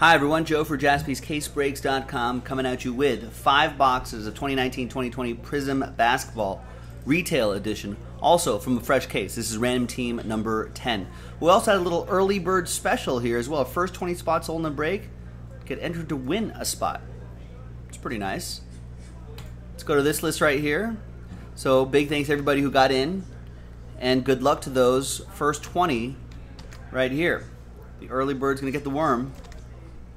Hi everyone, Joe for jaspyscasebreaks.com coming at you with five boxes of 2019-2020 Prizm Basketball Retail Edition, also from a fresh case. This is random team number 10. We also had a little early bird special here as well. First 20 spots sold in the break, get entered to win a spot. It's pretty nice. Let's go to this list right here. So big thanks to everybody who got in, and good luck to those first 20 right here. The early bird's gonna get the worm.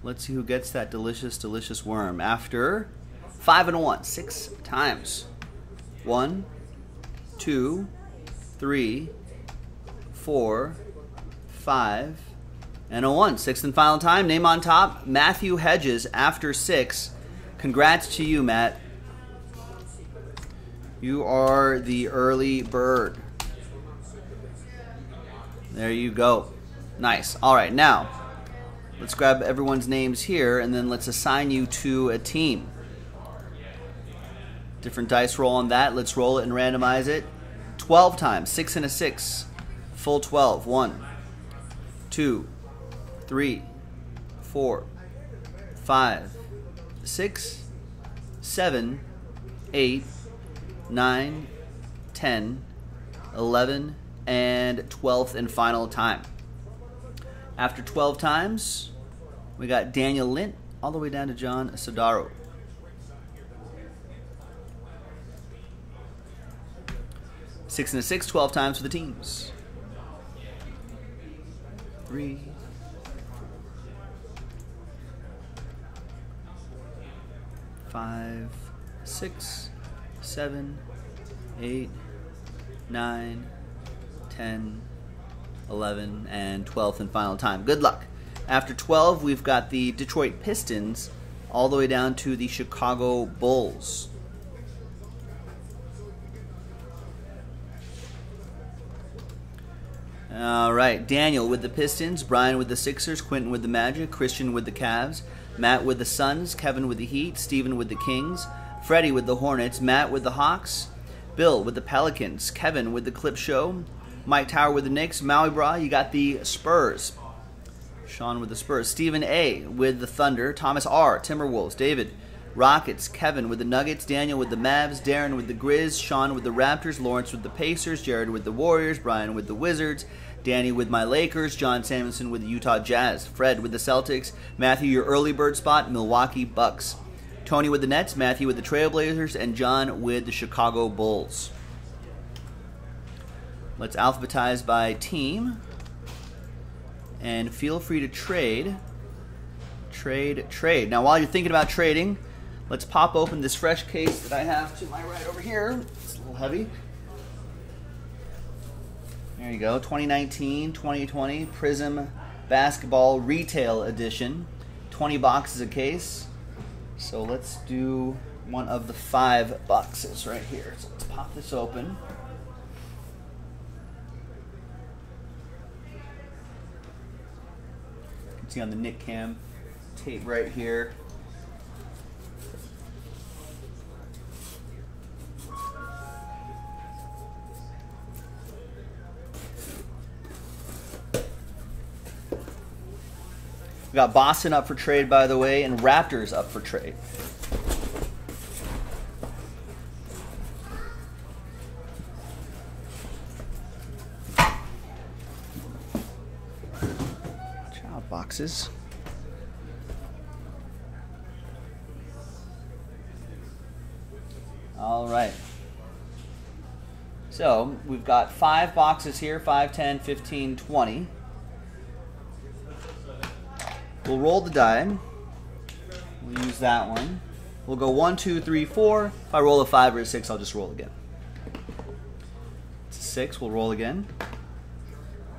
Let's see who gets that delicious, delicious worm after five and one, six times. One, two, three, four, five, and a one. Sixth and final time. Name on top, Matthew Hedges after six. Congrats to you, Matt. You are the early bird. There you go. Nice. All right, now Let's grab everyone's names here and then let's assign you to a team. Different dice roll on that. Let's roll it and randomize it. 12 times. 6 and a 6. Full 12. 1, 2, 3, 4, 5, 6, 7, 8, 9, 10, 11, and 12th and final time. After 12 times, we got Daniel Lint all the way down to John Sodaro. Six and a six, 12 times for the teams. Three. Five, six, seven, eight, nine, ten, 11, and 12th and final time. Good luck. After 12, we've got the Detroit Pistons all the way down to the Chicago Bulls. All right, Daniel with the Pistons, Brian with the Sixers, Quentin with the Magic, Christian with the Cavs, Matt with the Suns, Kevin with the Heat, Stephen with the Kings, Freddie with the Hornets, Matt with the Hawks, Bill with the Pelicans, Kevin with the Clip Show, Mike Tower with the Knicks. Maui Bra, you got the Spurs. Sean with the Spurs. Stephen A. with the Thunder. Thomas R. Timberwolves. David Rockets. Kevin with the Nuggets. Daniel with the Mavs. Darren with the Grizz. Sean with the Raptors. Lawrence with the Pacers. Jared with the Warriors. Brian with the Wizards. Danny with my Lakers. John Samuelson with the Utah Jazz. Fred with the Celtics. Matthew, your early bird spot. Milwaukee Bucks. Tony with the Nets. Matthew with the Trailblazers. And John with the Chicago Bulls. Let's alphabetize by team. And feel free to trade. Trade, trade. Now, while you're thinking about trading, let's pop open this fresh case that I have to my right over here. It's a little heavy. There you go. 2019 2020 Prizm Basketball Retail Edition. 20 boxes a case. So let's do one of the five boxes right here. So let's pop this open. See on the Nick Cam tape right here. We got Boston up for trade, by the way, and Raptors up for trade. Boxes. All right. So we've got five boxes here 5, 10, 15, 20. We'll roll the die. We'll use that one. We'll go one, two, three, four. If I roll a 5 or a 6, I'll just roll again. It's a 6, we'll roll again.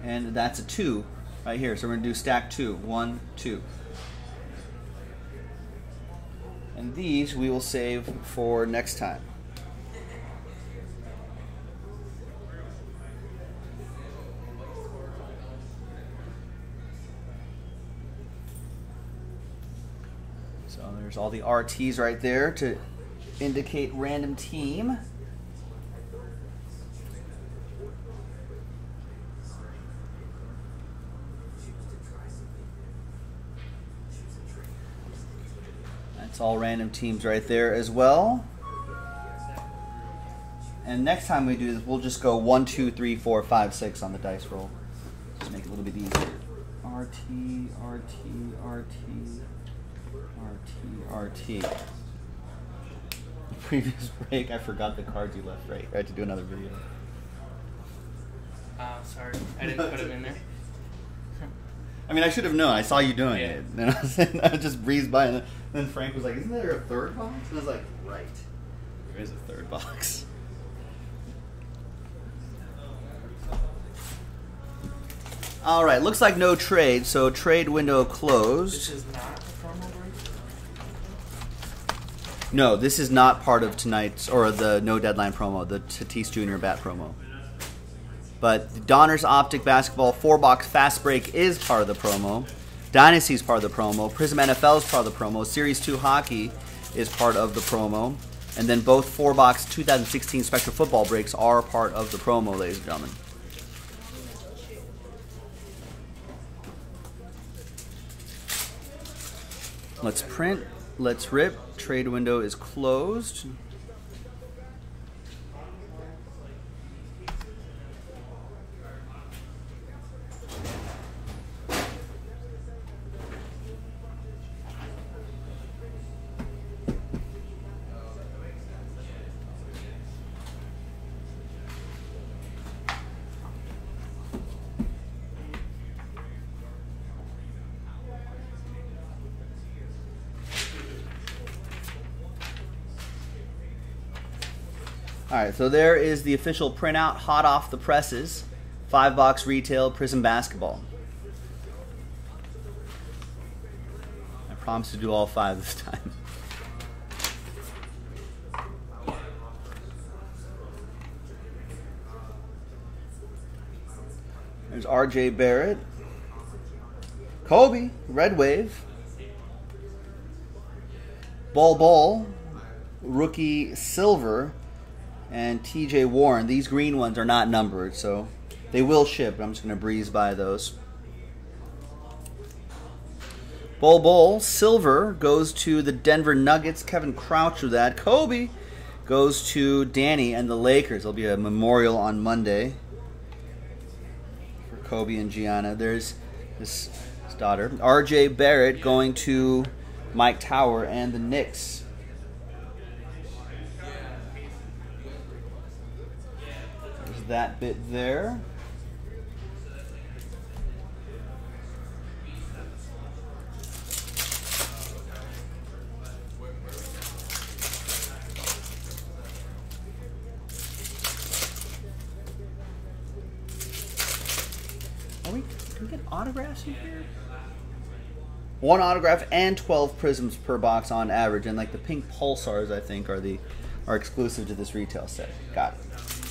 And that's a 2 right here. So we're going to do stack two. One, two. And these we will save for next time. So there's all the RTs right there to indicate random team. All random teams right there as well. And next time we do this, we'll just go one, two, three, four, five, six on the dice roll. Just make it a little bit easier. RT, RT, RT, RT, RT. The previous break, I forgot the cards you left right. I had to do another video. Oh, sorry. I didn't put them in there. I mean, I should have known. I saw you doing Yeah. it. And I, was, I just breezed by, and then Frank was like, "Isn't there a third box?" And I was like, "Right, there is a third box." All right, looks like no trade, so trade window This closed. is not a promo break? No, this is not part of tonight's or the no deadline promo, the Tatis Jr. bat promo. But Donner's Optic Basketball four box fast break is part of the promo. Dynasty's part of the promo. Prizm NFL is part of the promo. Series 2 Hockey is part of the promo. And then both four box 2016 Spectra football breaks are part of the promo, ladies and gentlemen. Let's print. Let's rip. Trade window is closed. All right, so there is the official printout, hot off the presses, five box retail Prizm basketball. I promise to do all five this time. There's R.J. Barrett, Kobe, Red Wave, Bol Bol, rookie silver, and TJ Warren. These green ones are not numbered, so they will ship. I'm just going to breeze by those. Bol Bol, silver, goes to the Denver Nuggets. Kevin Crouch with that. Kobe goes to Danny and the Lakers. There'll be a memorial on Monday for Kobe and Gianna. There's his, his daughter. RJ Barrett going to Mike Tower and the Knicks. That bit there. Are we, can we get autographs in here? One autograph and 12 prisms per box on average, and like the pink pulsars, I think, are the are exclusive to this retail set. Got it.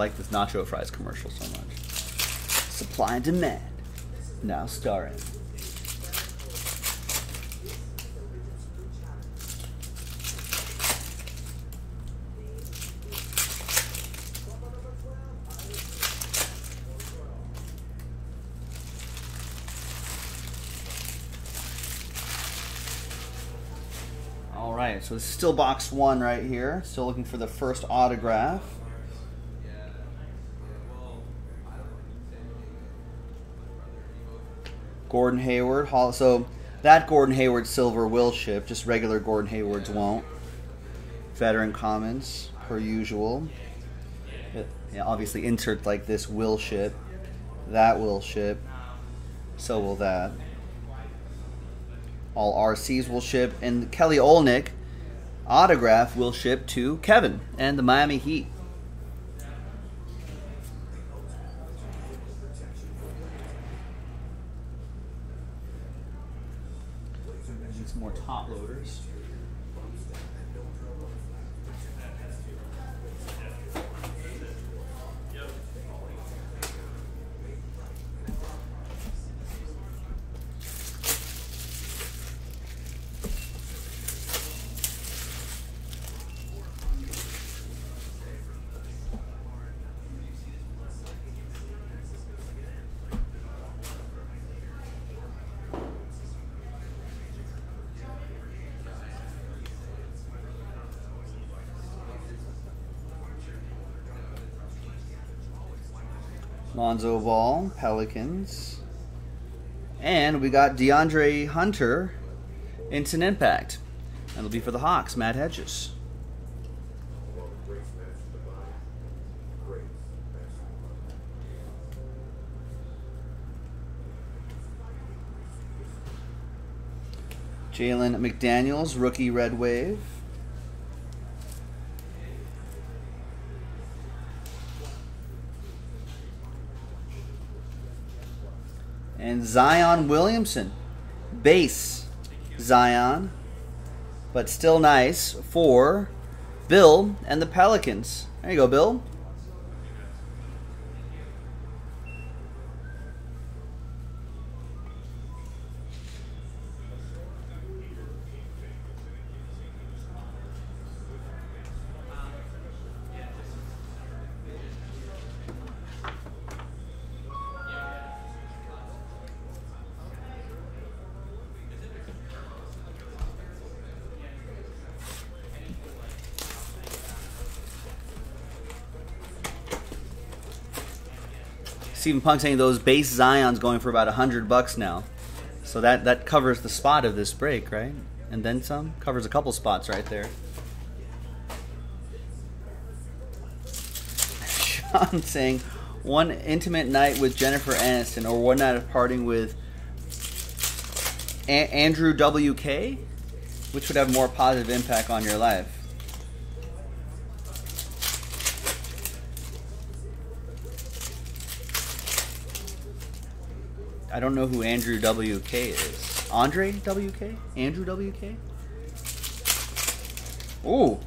Like this nacho fries commercial so much. Supply and demand. Now starring. All right, so this is still box one right here. Still looking for the first autograph. Gordon Hayward. So that Gordon Hayward silver will ship. Just regular Gordon Haywards won't. Veteran Commons per usual. Yeah, obviously, inserts like this will ship. That will ship. So will that. All RCs will ship, and Kelly Olynyk autograph will ship to Kevin and the Miami Heat. Some more top loaders. Lonzo Ball, Pelicans. And we got DeAndre Hunter, Instant Impact. That'll be for the Hawks, Matt Hedges. Jalen McDaniels, rookie Red Wave. And Zion Williamson, base Zion, but still nice for Bill and the Pelicans. There you go, Bill. Stephen Punk saying those base Zions going for about a hundred bucks now, so that that covers the spot of this break, right? And then some covers a couple spots right there. Sean saying one intimate night with Jennifer Aniston or one night of partying with a- Andrew WK, which would have more positive impact on your life. I don't know who Andrew WK is. Andre WK? Andrew WK? Ooh.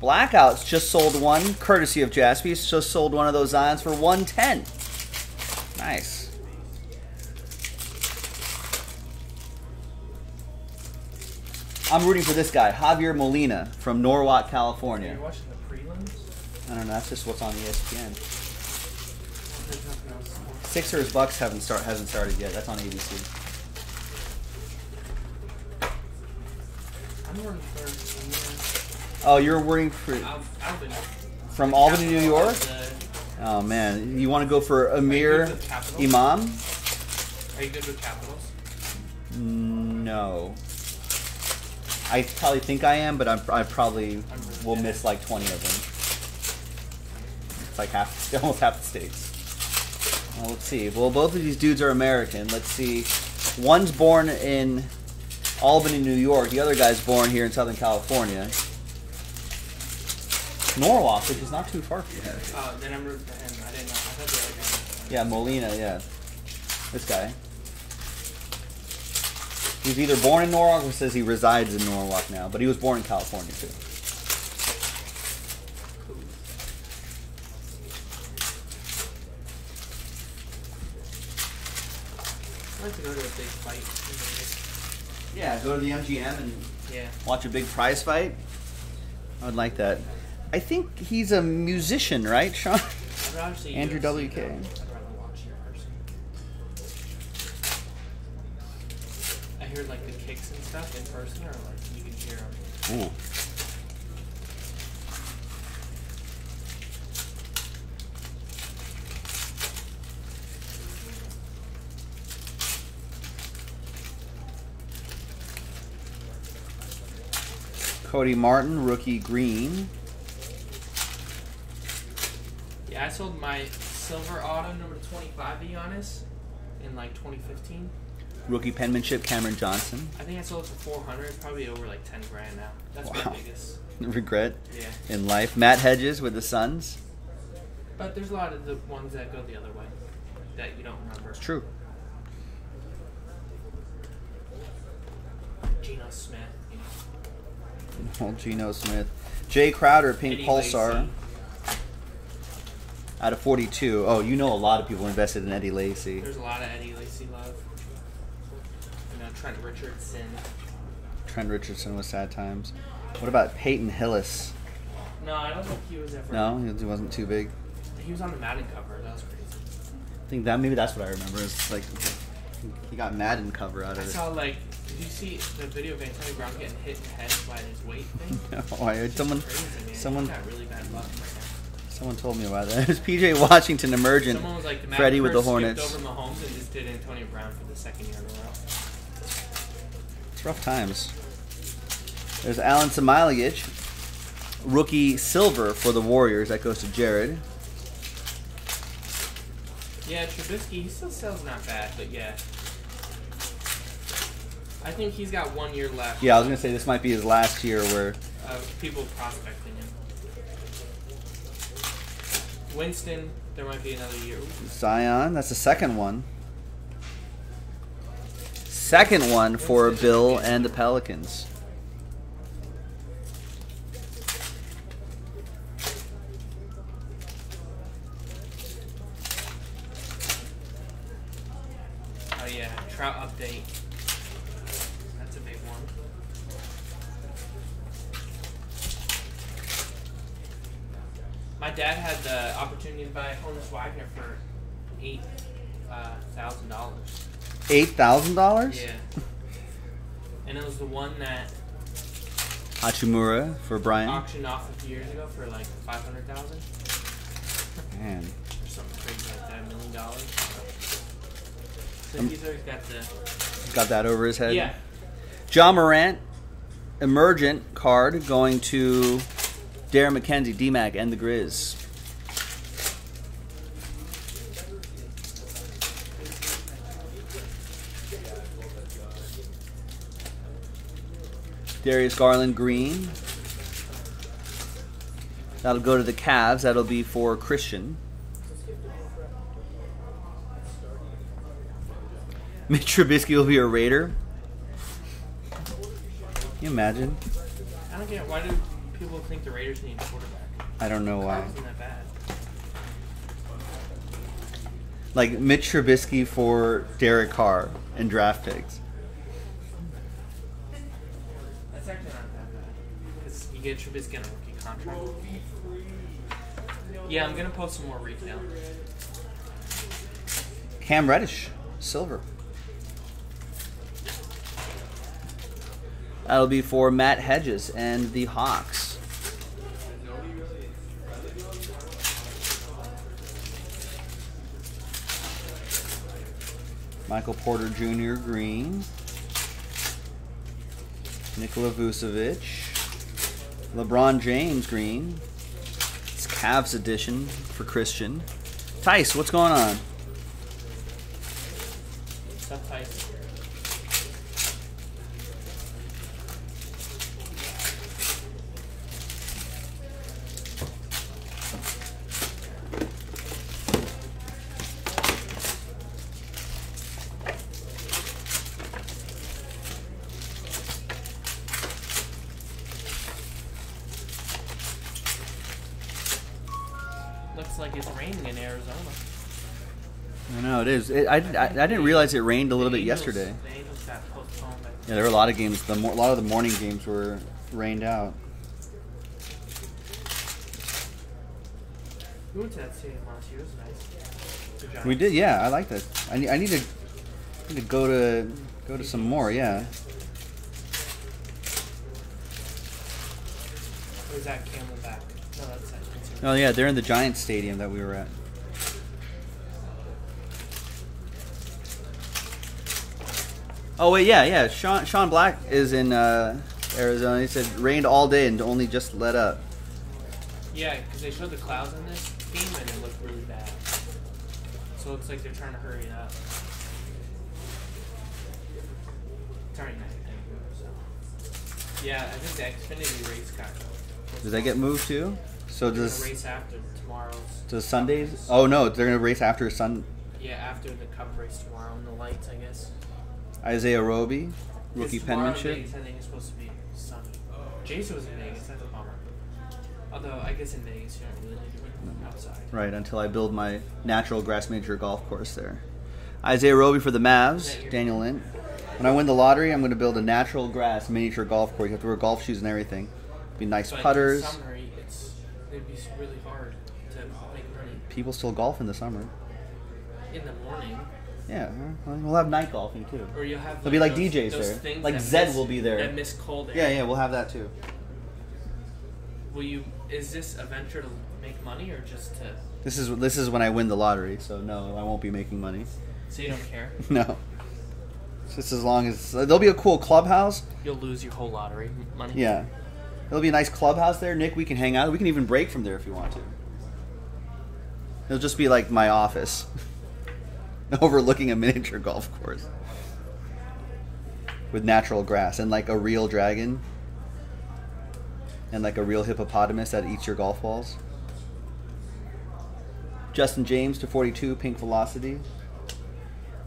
Blackouts just sold one, courtesy of Jaspys. Just sold one of those Zions for 110. Nice. I'm rooting for this guy, Javier Molina from Norwalk, California. Are You're watching the prelims? I don't know, that's just what's on ESPN. There's nothing else. Sixers Bucks haven't start hasn't started yet. That's on ABC. I'm running first. Oh, you're rooting for from Albany, New York. The- uh, Oh man, you want to go for Amir you good with capitals? Imam? Are you good with capitals? No. I probably think I am, but I'm, I probably will miss like 20 of them. It's like half, almost half the states. Let's see. Well, both of these dudes are American. Let's see. One's born in Albany, New York. The other guy's born here in Southern California. Norwalk, which is not too far from here. Oh, then I'm rooting for him. I didn't know. I thought Yeah, Molina, yeah. This guy. He's either born in Norwalk or says he resides in Norwalk now, but he was born in California too. Cool. I'd like to go to a big fight. in Yeah, go to the MGM and Yeah. watch a big prize fight. I would like that. I think he's a musician, right, Sean? I'd rather see Andrew UFC, WK. though. I'd rather watch it in person. I heard like the kicks and stuff in person, or like you can hear them. Ooh. Cody Martin, rookie green. Yeah, I sold my silver auto number 25 to Giannis in like 2015. Rookie penmanship, Cameron Johnson. I think I sold it for 400. It's probably over like 10 grand now. That's Wow. my biggest. Regret Yeah. in life. Matt Hedges with the Suns. But there's a lot of the ones that go the other way that you don't remember. It's true. Geno Smith. You know. Old Geno Smith. Jay Crowder, Pink Eddie Pulsar. Out of 42. Oh, you know a lot of people invested in Eddie Lacy. There's a lot of Eddie Lacy love. You know, Trent Richardson. Trent Richardson was sad times. What about Peyton Hillis? No, I don't think he was ever. No, he wasn't too big. He was on the Madden cover. That was crazy. I think that maybe that's what I remember. Is like he got Madden cover out I of it. saw like, did you see the video of Antonio Brown getting hit in the head by his weight thing? No, I heard someone crazy, someone got really bad luck right now. someone told me about that. It was PJ Washington emergent. Someone was like, the Freddie with the Hornets. Over Mahomes and just did Antonio Brown for the second year in a row. It's rough times. There's Alen Smailagić, rookie silver for the Warriors. That goes to Jared. Yeah, Trubisky, he still sells not bad, but yeah. I think he's got one year left Yeah, I was gonna say this might be his last year where of people prospecting him. Winston, there might be another year. Zion. That's the second one. Second one for Bill and the Pelicans. Oh yeah, Trout update. That's a big one. My dad had the opportunity to buy Honus Wagner for eight uh, thousand dollars. Eight thousand dollars. Yeah. And it was the one that Hachimura for Brian. auctioned off a few years ago for like five hundred thousand Man, or something crazy like that, a million dollars. So Um, he's always got the got that over his head. yeah. Ja Morant, emergent card going to Darren McKenzie, DMAC, and the Grizz. Darius Garland Green. That'll go to the Cavs. That'll be for Christian. Mitch Trubisky will be a Raider. Can you imagine? I don't get why do people think the Raiders need a quarterback? I don't know why. It wasn't that bad. Like Mitch Trubisky for Derek Carr and draft picks. That's actually not that bad. Because you get Trubisky on a rookie contract. Yeah, I'm gonna post some more reads now. Cam Reddish, silver. That'll be for Matt Hedges and the Hawks. Michael Porter Jr. Green. Nikola Vucevic. LeBron James Green. It's Cavs edition for Christian. Tice, what's going on? Like it's raining in Arizona. I know it is. It, I, I, I didn't realize it rained a little bit Angels- yesterday. The Angels got postponed. Yeah, there were a lot of games. The mo- a lot of the morning games were rained out. We went to that stadium last year. It was nice. We did, yeah. I like that. I need, I need to need to go to go to some more. Yeah. Or is that Camelback? That. Oh yeah, they're in the Giants stadium that we were at. Oh wait, yeah, yeah. Sean Sean Black is in uh, Arizona. He said rained all day and only just let up. Yeah, because they showed the clouds in this game and it looked really bad. So it looks like they're trying to hurry it up. It's already. So. Yeah, I think the Xfinity race got. Did they get moved too? So They're does race after tomorrow's. does Sundays? Oh no, they're gonna race after Sun. Yeah, after the Cup race tomorrow and the lights, I guess. Isaiah Roby, Rookie Because tomorrow in penmanship. Vegas, I think it's supposed to be sunny. Jason was in Vegas. That's a bummer. Although I guess in Vegas you don't really need to be outside. Right, until I build my natural grass major golf course there. Isaiah Roby for the Mavs, Daniel Lynn. When I win the lottery, I'm going to build a natural grass miniature golf course. You have to wear golf shoes and everything. Be nice putters. In summer, it's it'd be really hard to make money People still golf in the summer. in the morning. Yeah, well, have night golfing too. Or you'll have There'll be like those- DJs those there. things Like that Zed miss- will be there. That miss cold air. Yeah, yeah, we'll have that too. Will you? Is this a venture to make money or just to? This is this is when I win the lottery, so no, I won't be making money. So you don't care? No. Just as long as there'll be a cool clubhouse. You'll lose your whole lottery money. Yeah. There'll be a nice clubhouse there. Nick, we can hang out. We can even break from there if you want to. It'll just be like my office, overlooking a miniature golf course with natural grass and like a real dragon and like a real hippopotamus that eats your golf balls. Justin James to 42, pink velocity.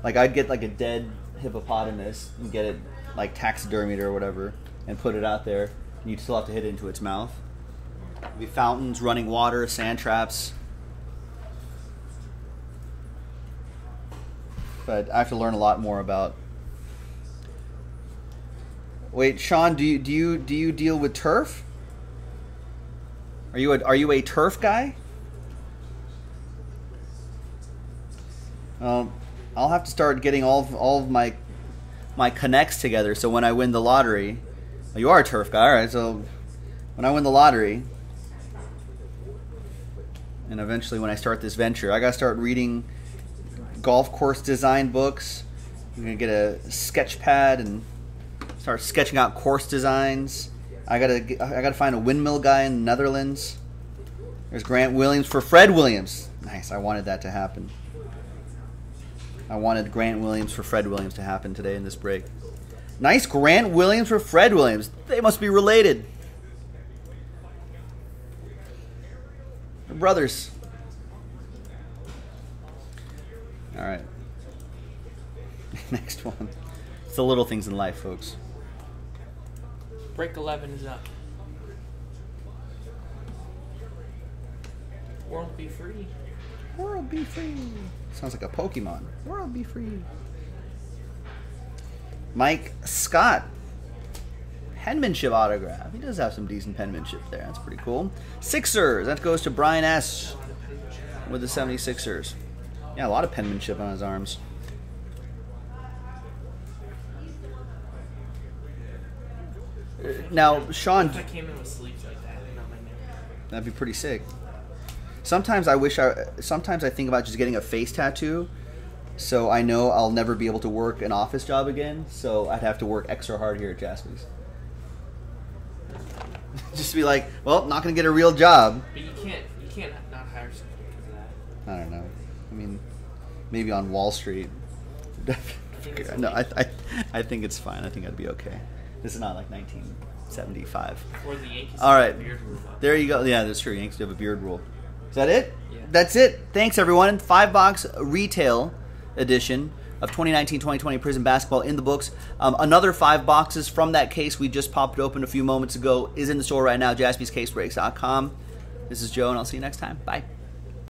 Like I'd get like a dead hippopotamus and get it like taxidermied or whatever and put it out there. You'd still have to hit it into its mouth. Be fountains, running water, sand traps. But I have to learn a lot more about. Wait, Sean, do you do you do you deal with turf? Are you a, are you a turf guy? Um, I'll have to start getting all of, all of my my connects together. So when I win the lottery, oh, you are a turf guy, all right? So when I win the lottery, and eventually when I start this venture, I gotta start reading golf course design books. I'm gonna get a sketch pad and start sketching out course designs. I gotta I gotta find a windmill guy in the Netherlands. There's Grant Williams for Fred Williams. Nice. I wanted that to happen. I wanted Grant Williams for Fred Williams to happen today in this break. Nice Grant Williams for Fred Williams. They must be related. They're brothers. All right. Next one. It's the little things in life, folks. Break eleven is up. World be free. World be free. Sounds like a Pokemon. World be free. Mike Scott. Penmanship autograph. He does have some decent penmanship there. That's pretty cool. Sixers. That goes to Brian S. with the 76ers. Yeah, a lot of penmanship on his arms. Now, Sean, If I came in with sleeves like that and not my name. That'd be pretty sick. Sometimes I wish I. Sometimes I think about just getting a face tattoo, so I know I'll never be able to work an office job again. So I'd have to work extra hard here at Jaspy's. just be like, well, not gonna get a real job. But you can't you can't not hire someone because of that. I don't know. I mean, maybe on Wall Street. no, I, I, I think it's fine. I think I'd be okay. This is not like 1975. Or the Yankees. All right. have a beard rule. There you go. Yeah, that's true. Yankees do have a beard rule. Is that it? Yeah. That's it. Thanks, everyone. Five box retail edition of 2019-2020 Prizm Basketball in the books. Um, another five boxes from that case we just popped open a few moments ago is in the store right now. JaspysCaseBreaks.com. This is Joe, and I'll see you next time. Bye.